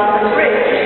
Bridge.